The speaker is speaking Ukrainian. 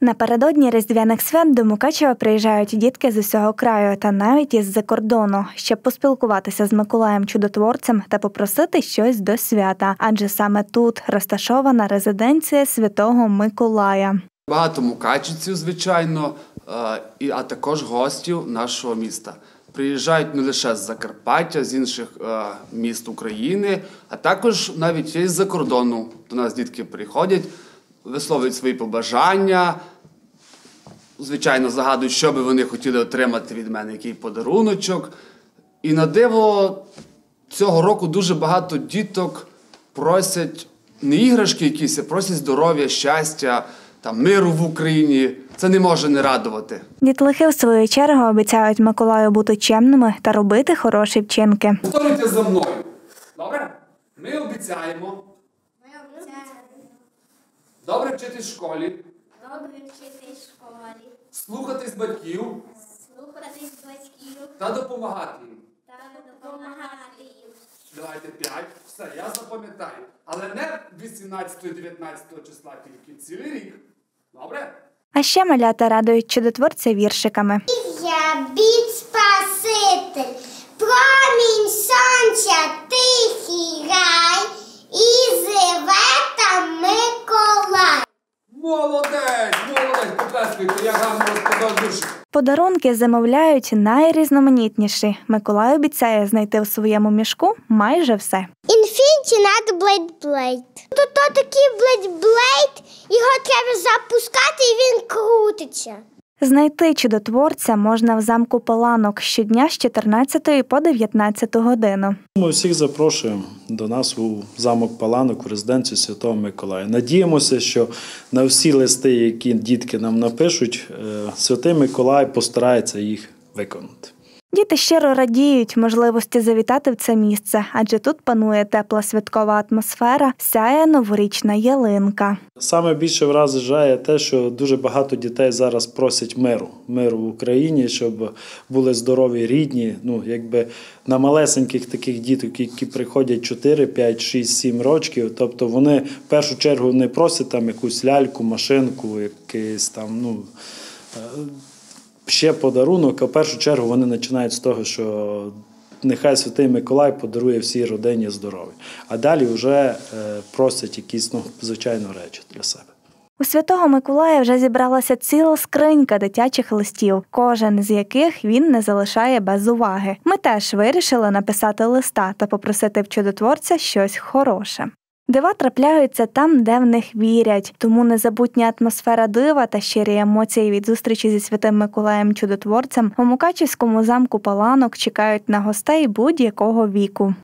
Напередодні різдвяних свят до Мукачева приїжджають дітки з усього краю та навіть із-за кордону, щоб поспілкуватися з Миколаєм чудотворцем та попросити щось до свята, адже саме тут розташована резиденція святого Миколая. Багато мукачівців, звичайно, е, а також гостів нашого міста. Приїжджають не лише з Закарпаття, з інших е, міст України, а також навіть з-за кордону. До нас дітки приходять, висловлюють свої побажання. Звичайно, загадують, що би вони хотіли отримати від мене, який подаруночок. І на диво цього року дуже багато діток просять не іграшки якісь, а просять здоров'я, щастя, там, миру в Україні. Це не може не радувати. Дітлахи, в свою чергу, обіцяють Миколаю бути чемними та робити хороші вчинки. Повторюйте за мною. Добре? Ми обіцяємо Ми обіцяємо добре вчитись в школі, добре вчити в школі, слухатись батьків слухатись батьків та допомагати їм. та допомагати їм. Давайте 5. Все, я запам'ятаю. Але не 18-19 числа, тільки цілий рік. Добре? А ще малята радують чудотворця віршиками. Я бід Спаситель, промінь сонця, тихий рай, і живе там Миколай. Молодець! Молодець! Поплескайте, я гарно розказав віршик. Подарунки замовляють найрізноманітніші. Миколай обіцяє знайти в своєму мішку майже все. Infinity Nado Blade Blade. То, то такий Blade Blade, його треба запускати і він крутиться. Знайти чудотворця можна в замку Паланок щодня з 14 по 19 годину. Ми всіх запрошуємо до нас у замок Паланок, у резиденцію Святого Миколая. Надіємося, що на всі листи, які дітки нам напишуть, е, Святий Миколай постарається їх виконати. Діти щиро радіють можливості завітати в це місце, адже тут панує тепла святкова атмосфера, сяє новорічна ялинка. Саме більше вражає те, що дуже багато дітей зараз просять миру, миру в Україні, щоб були здорові, рідні. Ну, якби на малесеньких таких діток, які приходять 4, 5, 6, 7 років. Тобто вони в першу чергу не просять там якусь ляльку, машинку, якийсь там, ну. Ще подарунок, а в першу чергу вони починають з того, що нехай Святий Миколай подарує всій родині здоров'я. А далі вже е, просять якісь, ну, звичайно, речі для себе. У святого Миколая вже зібралася ціла скринька дитячих листів, кожен з яких він не залишає без уваги. Ми теж вирішили написати листа та попросити в чудотворця щось хороше. Дива трапляються там, де в них вірять, тому незабутня атмосфера дива та щирі емоції від зустрічі зі святим Миколаєм чудотворцем у Мукачівському замку Паланок чекають на гостей будь-якого віку.